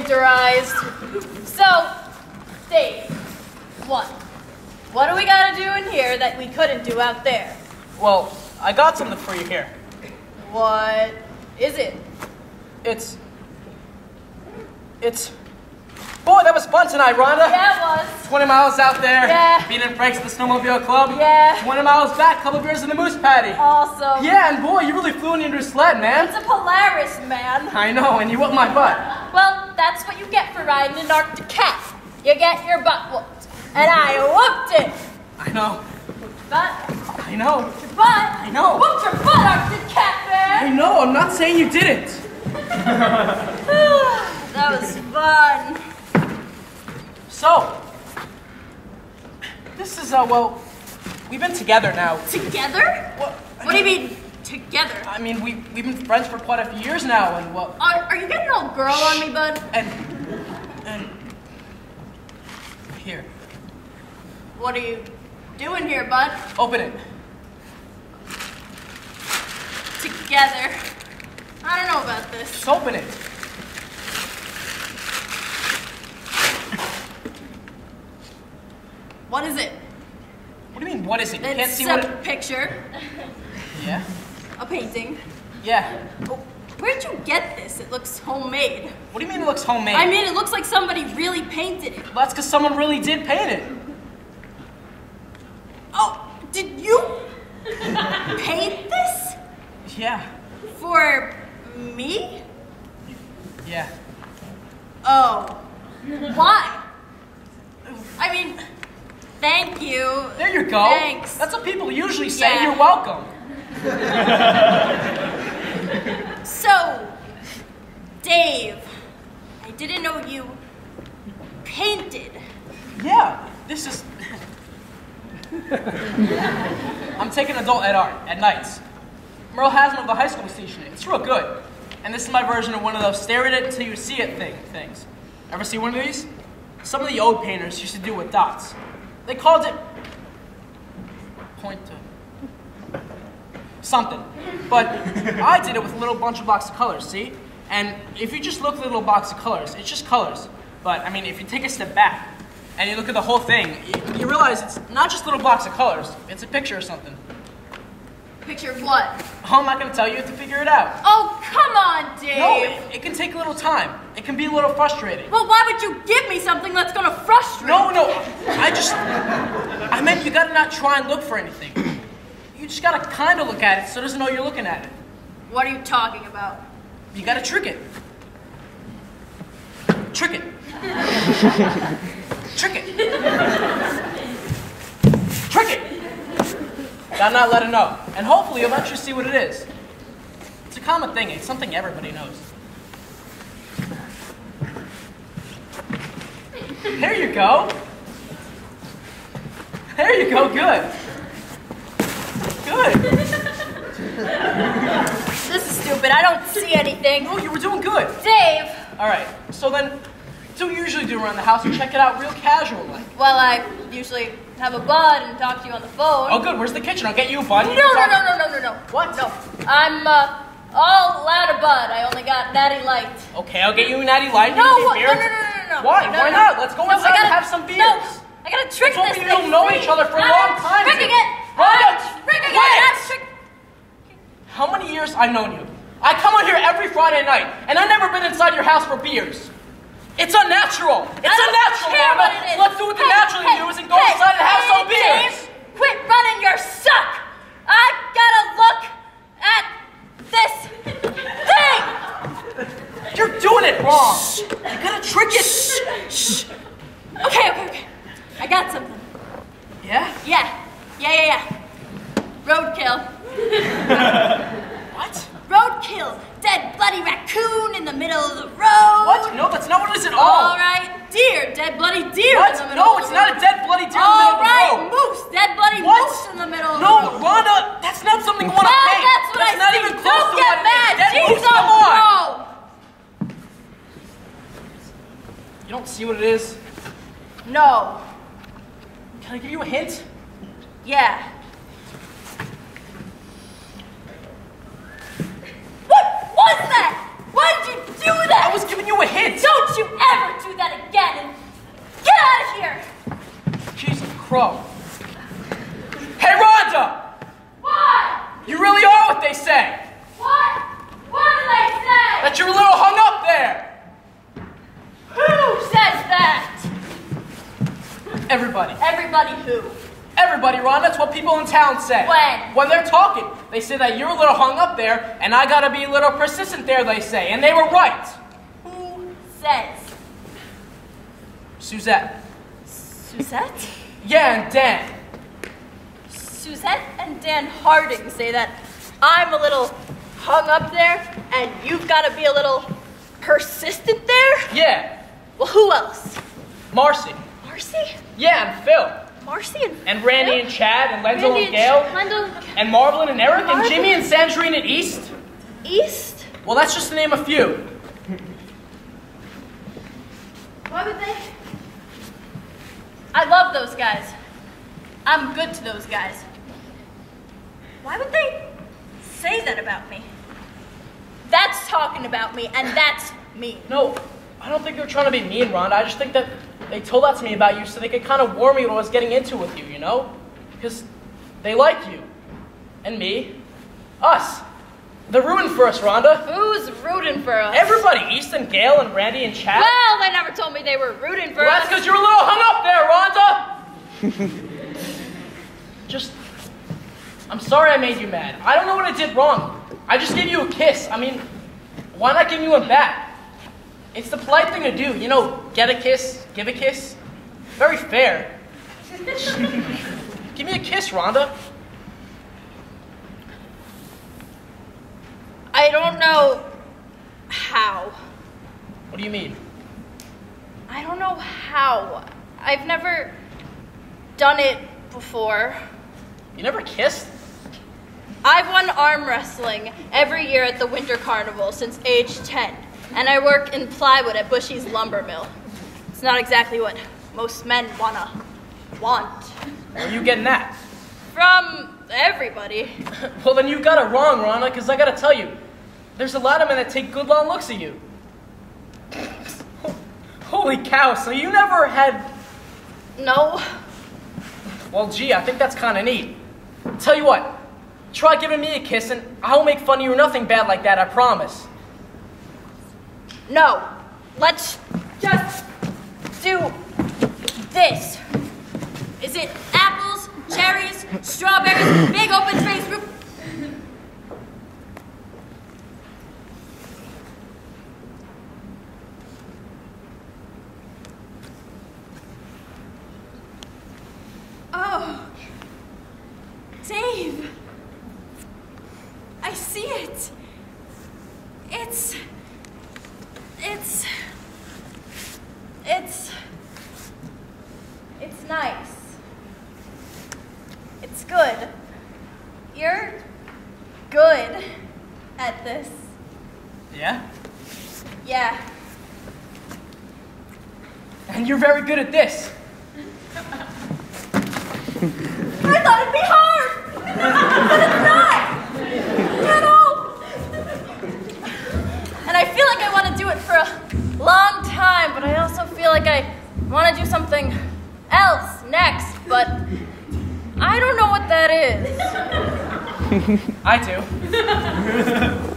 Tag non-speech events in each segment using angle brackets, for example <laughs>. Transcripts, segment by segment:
winterized. So, Dave, what? What do we gotta do in here that we couldn't do out there? Well, I got something for you here. What is it? It's. It's. Boy, that was fun tonight, Rhonda. Yeah, it was. 20 miles out there. Yeah. Beating breaks at the snowmobile club. Yeah. 20 miles back, couple beers in the Moose Paddy. Awesome. Yeah, and boy, you really flew into your sled, man. It's a Polaris, man. I know, and you whooped my butt. Well, that's what you get for riding an Arctic cat. You get your butt whooped. And I whooped it. I know. But, I know. your butt. I know. Whooped your butt, Arctic cat, I know, I'm not saying you didn't. <sighs> that was fun. So, this is, uh, well, we've been together now. Together? What, What do you mean, together? I mean, we, we've been friends for quite a few years now, and well, Are, are you getting all girl on me, bud? and, and, here, What are you doing here, bud? open it. Together. I don't know about this. Just open it. What is it? What do you mean, what is it? You can't see what it, picture, a painting. yeah. Oh, where'd you get this? It looks homemade. What do you mean it looks homemade? I mean, it looks like somebody really painted it. That's because someone really did paint it. Oh, did you <laughs> paint this Yeah, for me? yeah. Oh, why? I mean, thank you. There you go. Thanks. That's what people usually say. Yeah. You're welcome. <laughs> So, Dave, I didn't know you painted. Yeah, this is. I'm taking adult ed art at nights. Merle Hasman of the high school was. It's real good. And this is my version of one of those stare at it until you see it thing things. Ever see one of these? Some of the old painters used to do with dots. They called it point to something. But I did it with a little bunch of blocks of colors, see? And if you just look at the little box of colors, it's just colors. But I mean, if you take a step back and you look at the whole thing, you, you realize it's not just little blocks of colors. It's a picture or something. Picture of what? Oh, I'm not gonna tell you you have to figure it out. Oh, come on, Dave. No, it, it can take a little time. It can be a little frustrating. Well, why would you give me something that's gonna frustrate No, no, I just, I meant you gotta not try and look for anything. You just gotta kind of look at it so it doesn't know you're looking at it. What are you talking about? You gotta trick it. Trick it. trick it. Trick it. Gotta not let it know. And hopefully you'll let you see what it is. It's a common thing, it's something everybody knows. There you go. There you go, good. Good. <laughs> This is stupid. I don't see anything. Oh, you were doing good. Dave, All right, so then, what do you usually do around the house and check it out real casual like? well, I usually have a bud and talk to you on the phone. Oh, good. Where's the kitchen? I'll get you a bud. No, no, no, no, no, no, no. What? No. I'm uh, all out of bud. I only got Natty Light. Okay, I'll get you a natty light. No, no, no, no, no, no, no. Why? No, Why no. not? Let's go No, inside and gotta- have some beers. No, I gotta trick told this thing don't know each other for a long time, Tricking dude. it. Rhonda, I'm tricking quit it. it. I'm trick- How many years I've known you? I come out here every Friday night, and I've never been inside your house for beers. It's unnatural. It's unnatural, what it. Let's do what the Hey, natural hey, you do is and go hey, inside have hey, some beers. Quit running your suck. I gotta look at this thing. You're doing it wrong. You gotta trick it. Shh. Okay, okay, okay. I got something. Yeah? Yeah, yeah, yeah, yeah. Roadkill. <laughs> Roadkill. Dead bloody raccoon in the middle of the road. What? No, that's not what it is at all. All right. Deer. Dead bloody deer What? in the middle No, it's not a dead bloody deer in the All middle of the right. Moose. Dead bloody What? moose in the middle of the road. Rhonda, that's not something you want to paint. that's what I not even close Don't to get what it is. mad. Dead Jesus, moose, come on. bro. You don't see what it is? No. Can I give you a hint? Yeah. What was that? Why did you do that? Crow. Hey, Rhonda! What? You really are what they say! What? What did I say? That you're a little hung up there! Who says that? Everybody. Everybody who? Everybody, Ron, that's what people in town say. When? When they're talking. They say that you're a little hung up there, and I gotta be a little persistent there, they say. And they were right. Who says? Suzette. Suzette? Yeah, and Dan. Suzette and Dan Harding say that I'm a little hung up there and you've got to be a little persistent there? Yeah. Well, who else? Marcy. Marcy? Yeah, and Phil. Marcy and And Randy Phil? and Chad, and Lendall Randy and Gail. Ch- And Marvalyn and Eric, and Jimmy and Sandrine and East. East? Well, that's just to name a few. Why would they? I love those guys. I'm good to those guys. Why would they say that about me? That's talking about me, and that's me. No, I don't think they're trying to be mean, Rhonda. I just think that they told that to me about you so they could kind of warn me what I was getting into with you, you know? Because they like you. And me. Us. They're rooting for us, Rhonda. Who's rooting for us? Everybody, Easton, Gail, and Randy and Chad. Well, they never told me they were rooting for Well, us. that's because you're a little hung up there, Rhonda. <laughs> just, I'm sorry I made you mad. I don't know what I did wrong. I just gave you a kiss. I mean, why not give you one back? It's the polite thing to do, you know, get a kiss, give a kiss. Very fair. <laughs> give me a kiss, Rhonda. I don't know how. What do you mean? I don't know how. I've never done it before. You never kissed? I've won arm wrestling every year at the Winter Carnival since age 10, and I work in plywood at Bushy's lumber mill. It's not exactly what most men wanna want Where are you getting that? from everybody. <laughs> well, then you got it wrong, Rhonda, because I gotta tell you, there's a lot of men that take good long looks at you. Holy cow, so you never had. No, Well, gee, I think that's kind of neat. Tell you what, try giving me a kiss and I won't make fun of you or nothing bad like that, I promise. no. Let's just do this. Is it apples, cherries, strawberries, big open space group? Oh, Dave. I see it. It's. It's. It's. It's nice. It's good. You're good at this. Yeah? Yeah. And you're very good at this. I thought it'd be hard! But it's not! At all! And I feel like I want to do it for a long time, but I also feel like I want to do something else next, but I don't know what that is. <laughs> I do. <laughs>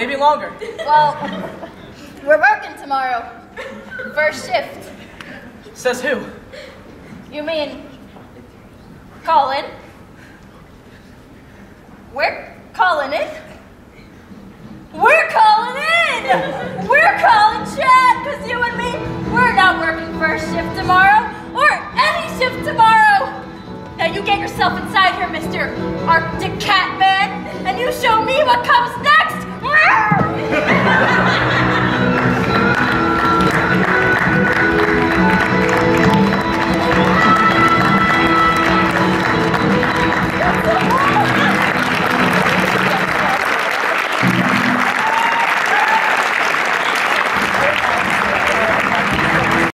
maybe longer. Well, we're working tomorrow. First shift. Says who? You mean Colin? We're calling in. We're calling in! We're calling Chad, because you and me, we're not working first shift tomorrow, or any shift tomorrow. Now you get yourself inside here, Mr. Arctic Cat Man, and you show me what comes next.